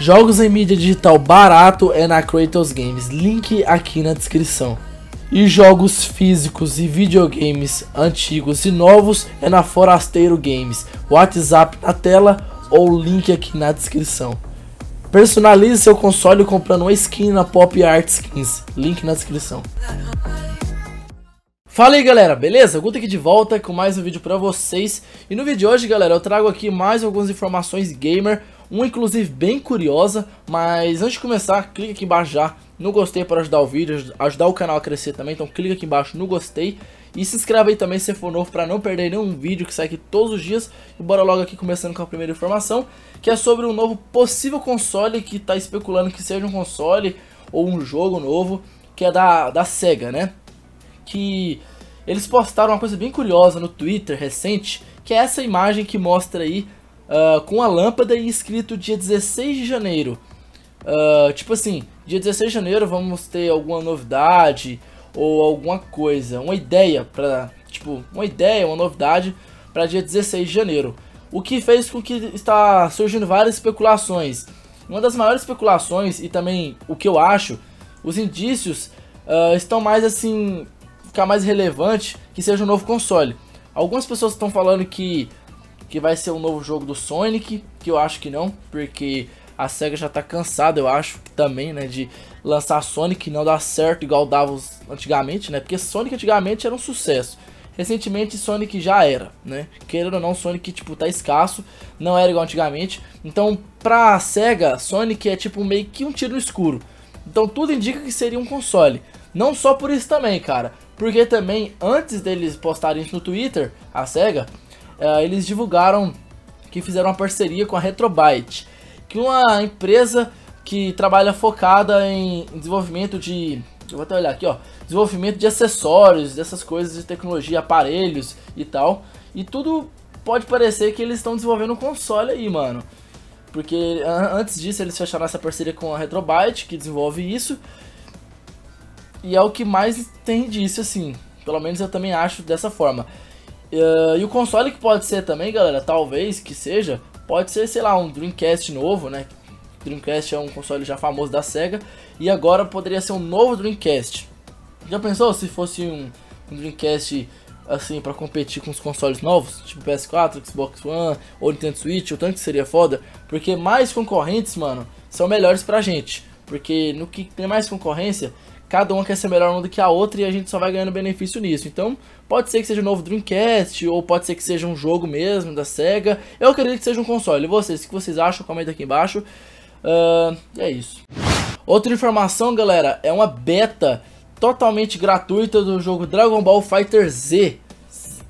Jogos em mídia digital barato é na Kratos Games, link aqui na descrição. E jogos físicos e videogames antigos e novos é na Forasteiro Games, WhatsApp na tela ou link aqui na descrição. Personalize seu console comprando uma skin na Pop Art Skins, link na descrição. Fala aí galera, beleza? Guto aqui de volta com mais um vídeo pra vocês E no vídeo de hoje galera, eu trago aqui mais algumas informações gamer Uma inclusive bem curiosa Mas antes de começar, clica aqui embaixo já no gostei para ajudar o vídeo, ajudar o canal a crescer também Então clica aqui embaixo no gostei E se inscreve aí também se for novo para não perder nenhum vídeo que sai aqui todos os dias E bora logo aqui começando com a primeira informação Que é sobre um novo possível console que tá especulando que seja um console ou um jogo novo Que é da, da SEGA, né? que eles postaram uma coisa bem curiosa no Twitter recente, que é essa imagem que mostra aí uh, com a lâmpada e escrito dia 16 de janeiro. Uh, tipo assim, dia 16 de janeiro vamos ter alguma novidade ou alguma coisa, uma ideia para, tipo, uma ideia, uma novidade para dia 16 de janeiro. O que fez com que está surgindo várias especulações. Uma das maiores especulações e também o que eu acho, os indícios uh, estão mais assim ficar mais relevante que seja um novo console. Algumas pessoas estão falando que, que vai ser um novo jogo do Sonic, que eu acho que não, porque a SEGA já está cansada, eu acho, também, né, de lançar Sonic e não dar certo igual dava antigamente, né, porque Sonic antigamente era um sucesso. Recentemente Sonic já era, né? Querendo ou não, Sonic tipo tá escasso, não era igual antigamente. Então, pra SEGA, Sonic é tipo meio que um tiro no escuro. Então tudo indica que seria um console. Não só por isso também, cara. Porque também, antes deles postarem isso no Twitter, a SEGA, uh, eles divulgaram que fizeram uma parceria com a Retrobyte, que é uma empresa que trabalha focada em desenvolvimento de... Eu vou até olhar aqui, ó. Desenvolvimento de acessórios, dessas coisas de tecnologia, aparelhos e tal. E tudo pode parecer que eles estão desenvolvendo um console aí, mano. Porque antes disso eles fecharam essa parceria com a Retrobyte, que desenvolve isso. E é o que mais tem disso, assim. Pelo menos eu também acho dessa forma. Uh, e o console que pode ser também, galera, talvez que seja, pode ser, sei lá, um Dreamcast novo, né? Dreamcast é um console já famoso da SEGA. E agora poderia ser um novo Dreamcast. Já pensou se fosse um, um Dreamcast assim para competir com os consoles novos, tipo PS4, Xbox One ou Nintendo Switch, o tanto que seria foda, porque mais concorrentes, mano, são melhores pra gente. Porque no que tem mais concorrência, cada uma quer ser melhor uma do que a outra e a gente só vai ganhando benefício nisso. Então, pode ser que seja um novo Dreamcast, ou pode ser que seja um jogo mesmo da SEGA. Eu acredito que seja um console. E vocês, o que vocês acham? Comenta aqui embaixo. Uh, é isso. Outra informação, galera, é uma beta totalmente gratuita do jogo Dragon Ball Fighter Z.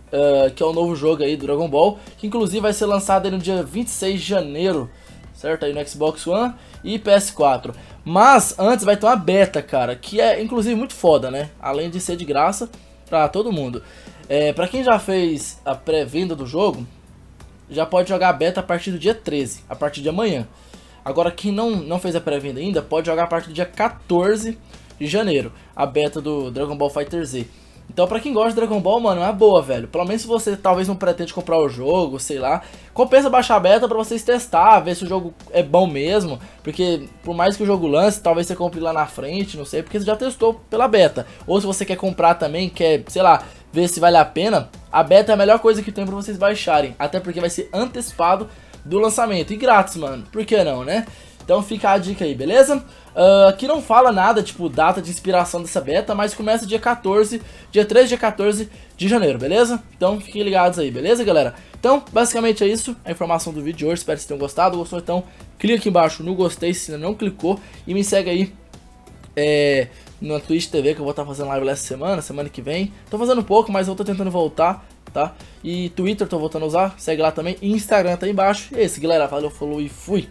Uh, que é o novo jogo aí do Dragon Ball, que inclusive vai ser lançado no dia 26 de janeiro, certo? Aí no Xbox One e PS4. Mas antes vai ter uma beta, cara, que é inclusive muito foda, né? Além de ser de graça pra todo mundo. É, pra quem já fez a pré-venda do jogo, já pode jogar a beta a partir do dia 13, a partir de amanhã. Agora quem não, não fez a pré-venda ainda, pode jogar a partir do dia 14 de janeiro, a beta do Dragon Ball Fighter Z. Então pra quem gosta de Dragon Ball, mano, é uma boa, velho. Pelo menos se você talvez não pretende comprar o jogo, sei lá. Compensa baixar a beta pra vocês testar, ver se o jogo é bom mesmo. Porque por mais que o jogo lance, talvez você compre lá na frente, não sei. Porque você já testou pela beta. Ou se você quer comprar também, quer, sei lá, ver se vale a pena. A beta é a melhor coisa que tem pra vocês baixarem. Até porque vai ser antecipado do lançamento. E grátis, mano. Por que não, né? Então fica a dica aí, beleza? Uh, aqui não fala nada, tipo, data de inspiração dessa beta, mas começa dia 14, dia 13, dia 14 de janeiro, beleza? Então fiquem ligados aí, beleza, galera? Então, basicamente é isso, a informação do vídeo de hoje, espero que vocês tenham gostado. Gostou, então, clica aqui embaixo no gostei se ainda não clicou e me segue aí é, na Twitch TV que eu vou estar fazendo live essa semana, semana que vem. Tô fazendo pouco, mas eu tô tentando voltar, tá? E Twitter tô voltando a usar, segue lá também, Instagram tá aí embaixo. E é isso, galera, valeu, falou e fui!